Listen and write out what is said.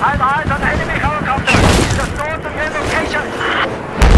Eyes on enemy helicopter. North your location.